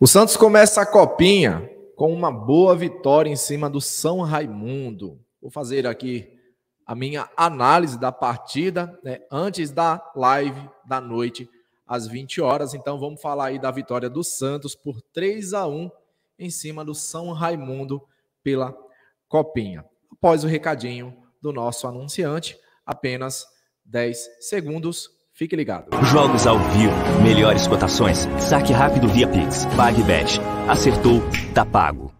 O Santos começa a copinha com uma boa vitória em cima do São Raimundo. Vou fazer aqui a minha análise da partida né, antes da live da noite às 20 horas. Então vamos falar aí da vitória do Santos por 3 a 1 em cima do São Raimundo pela copinha. Após o recadinho do nosso anunciante, apenas 10 segundos Fique ligado. Jogos ao vivo, melhores cotações, saque rápido via Pix, PagBet. Acertou, tá pago.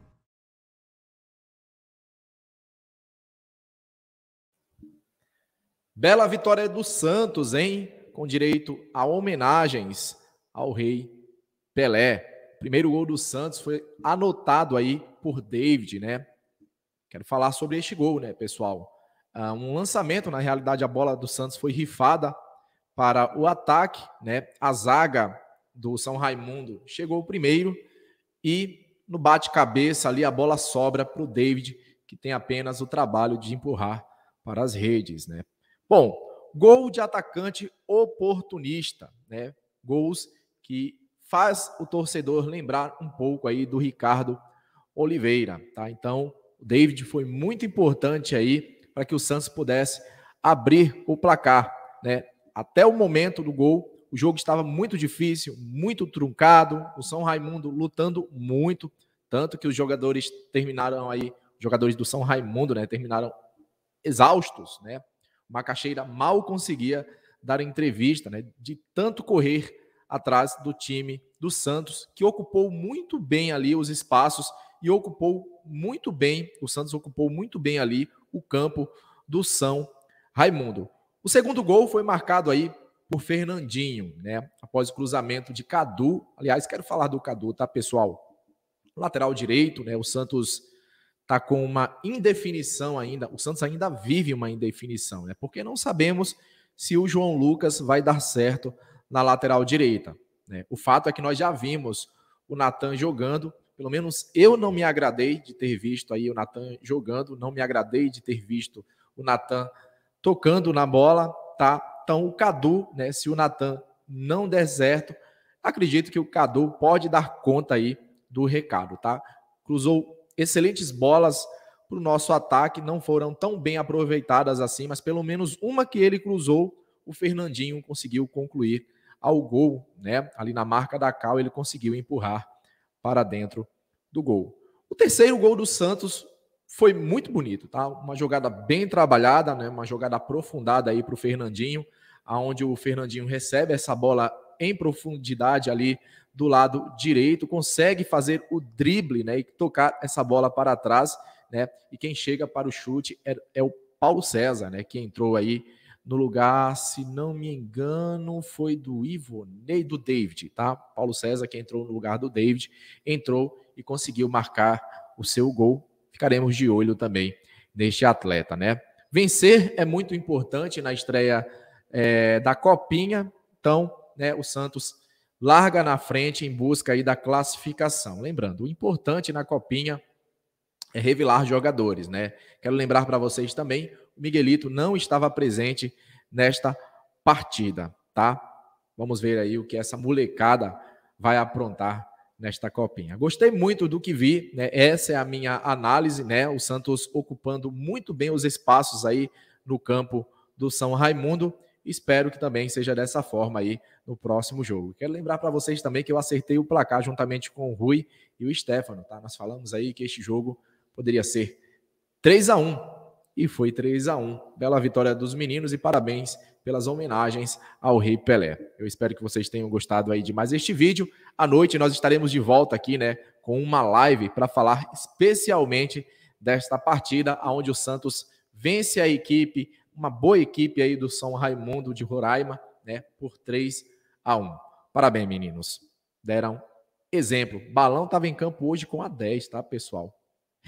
Bela vitória do Santos, hein? Com direito a homenagens ao rei Pelé. Primeiro gol do Santos foi anotado aí por David, né? Quero falar sobre este gol, né, pessoal? Uh, um lançamento, na realidade, a bola do Santos foi rifada para o ataque, né? A zaga do São Raimundo chegou primeiro e no bate-cabeça ali a bola sobra para o David, que tem apenas o trabalho de empurrar para as redes, né? Bom, gol de atacante oportunista, né? Gols que faz o torcedor lembrar um pouco aí do Ricardo Oliveira, tá? Então, o David foi muito importante aí para que o Santos pudesse abrir o placar, né? Até o momento do gol, o jogo estava muito difícil, muito truncado, o São Raimundo lutando muito, tanto que os jogadores terminaram aí, jogadores do São Raimundo, né, terminaram exaustos, né? O Macaxeira mal conseguia dar entrevista, né, de tanto correr atrás do time do Santos, que ocupou muito bem ali os espaços e ocupou muito bem, o Santos ocupou muito bem ali o campo do São Raimundo. O segundo gol foi marcado aí por Fernandinho, né? Após o cruzamento de Cadu. Aliás, quero falar do Cadu, tá, pessoal? Lateral direito, né? O Santos tá com uma indefinição ainda. O Santos ainda vive uma indefinição, né? Porque não sabemos se o João Lucas vai dar certo na lateral direita. Né? O fato é que nós já vimos o Natan jogando. Pelo menos eu não me agradei de ter visto aí o Natan jogando, não me agradei de ter visto o Natan tocando na bola, tá? Então o Cadu, né, se o Natan não der certo, acredito que o Cadu pode dar conta aí do recado, tá? Cruzou excelentes bolas para o nosso ataque, não foram tão bem aproveitadas assim, mas pelo menos uma que ele cruzou, o Fernandinho conseguiu concluir ao gol, né? Ali na marca da Cal, ele conseguiu empurrar para dentro do gol. O terceiro gol do Santos foi muito bonito, tá? Uma jogada bem trabalhada, né? Uma jogada aprofundada aí para o Fernandinho, aonde o Fernandinho recebe essa bola em profundidade ali do lado direito, consegue fazer o drible, né? E tocar essa bola para trás, né? E quem chega para o chute é, é o Paulo César, né? Que entrou aí no lugar, se não me engano, foi do Ivonei do David, tá? Paulo César que entrou no lugar do David, entrou e conseguiu marcar o seu gol ficaremos de olho também neste atleta, né? Vencer é muito importante na estreia é, da Copinha, então, né, o Santos larga na frente em busca aí da classificação. Lembrando, o importante na Copinha é revelar jogadores, né? Quero lembrar para vocês também, o Miguelito não estava presente nesta partida, tá? Vamos ver aí o que essa molecada vai aprontar nesta copinha. Gostei muito do que vi, né? Essa é a minha análise, né? O Santos ocupando muito bem os espaços aí no campo do São Raimundo. Espero que também seja dessa forma aí no próximo jogo. Quero lembrar para vocês também que eu acertei o placar juntamente com o Rui e o Stefano, tá? Nós falamos aí que este jogo poderia ser 3 a 1 e foi 3 a 1. Bela vitória dos meninos e parabéns pelas homenagens ao Rei Pelé. Eu espero que vocês tenham gostado aí de mais este vídeo. À noite nós estaremos de volta aqui, né, com uma live para falar especialmente desta partida onde o Santos vence a equipe, uma boa equipe aí do São Raimundo de Roraima, né, por 3 a 1. Parabéns, meninos. Deram exemplo. Balão estava em campo hoje com a 10, tá, pessoal?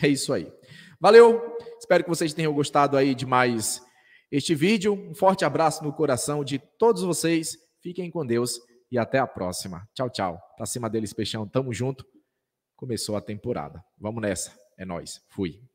É isso aí. Valeu, espero que vocês tenham gostado aí de mais este vídeo. Um forte abraço no coração de todos vocês. Fiquem com Deus e até a próxima. Tchau, tchau. Pra cima deles, Peixão. Tamo junto. Começou a temporada. Vamos nessa. É nós. Fui.